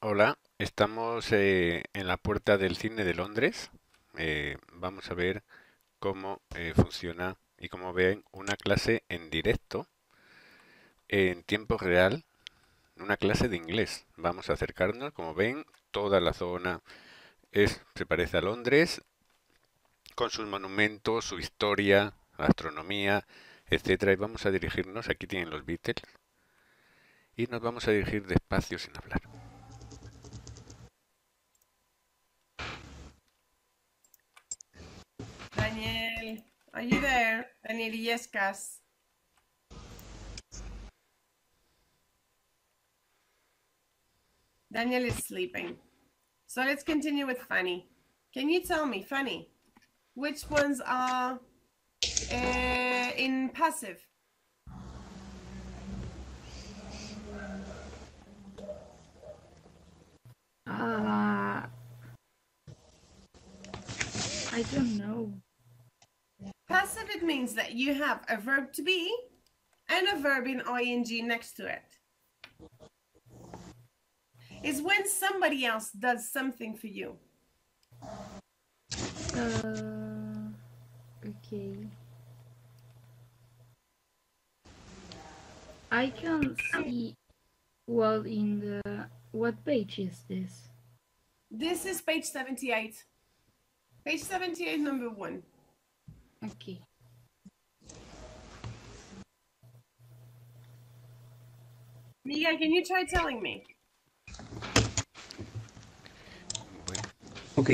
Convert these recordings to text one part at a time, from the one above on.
Hola, estamos eh, en la puerta del cine de Londres. Eh, vamos a ver cómo eh, funciona y como ven una clase en directo, en tiempo real, una clase de inglés. Vamos a acercarnos, como ven, toda la zona es, se parece a Londres, con sus monumentos, su historia, astronomía, etcétera. Y vamos a dirigirnos, aquí tienen los Beatles, y nos vamos a dirigir despacio sin hablar. Daniel, are you there? Daniel Illescas. Daniel is sleeping. So let's continue with Fanny. Can you tell me, Fanny, which ones are uh, in passive? Uh, I don't know. Passive, it means that you have a verb to be and a verb in ing next to it. Is when somebody else does something for you. Uh, okay. I can't see well in the what page is this? This is page 78. Page 78, number one. Okay. Miguel, can you try telling me? Bueno, Ok,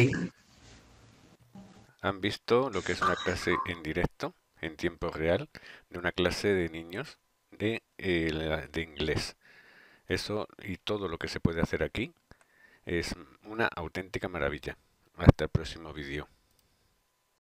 ¿Han visto lo que es una clase en directo, en tiempo real, de una clase de niños de, eh, de inglés? Eso y todo lo que se puede hacer aquí es una auténtica maravilla. Hasta el próximo vídeo.